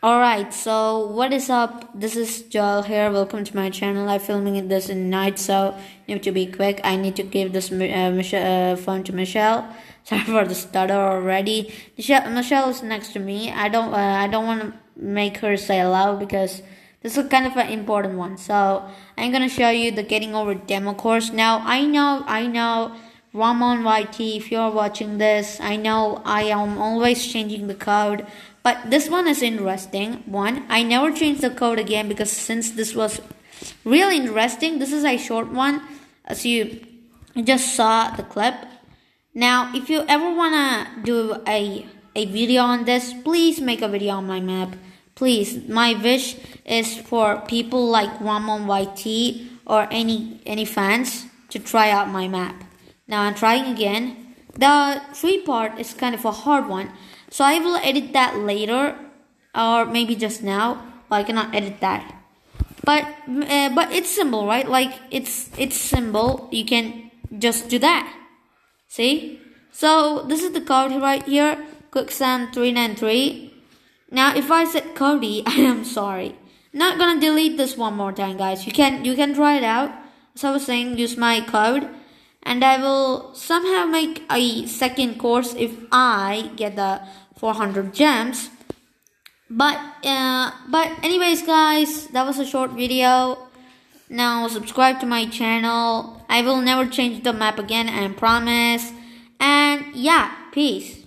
Alright, so what is up? This is Joel here. Welcome to my channel. I'm filming this in night, so have to be quick. I need to give this uh, uh, phone to Michelle. Sorry for the stutter already. Michelle, Michelle is next to me. I don't uh, I don't want to make her say aloud because this is kind of an important one. So I'm gonna show you the getting over demo course. Now I know I know Ramon YT. If you're watching this, I know I am always changing the code but this one is interesting. One, I never changed the code again because since this was really interesting, this is a short one. As you just saw the clip. Now, if you ever wanna do a a video on this, please make a video on my map. Please, my wish is for people like Ramon YT or any any fans to try out my map. Now I'm trying again. The tree part is kind of a hard one so I will edit that later or maybe just now. I cannot edit that. But uh, but it's simple, right? Like it's it's simple. You can just do that. See? So this is the code right here. Qyxam 393. Now if I said Cody, I am sorry. not gonna delete this one more time guys. You can you can try it out. As I was saying, use my code and I will somehow make a second course if I get the 400 gems. But uh, but anyways guys that was a short video. Now subscribe to my channel. I will never change the map again I promise. And yeah peace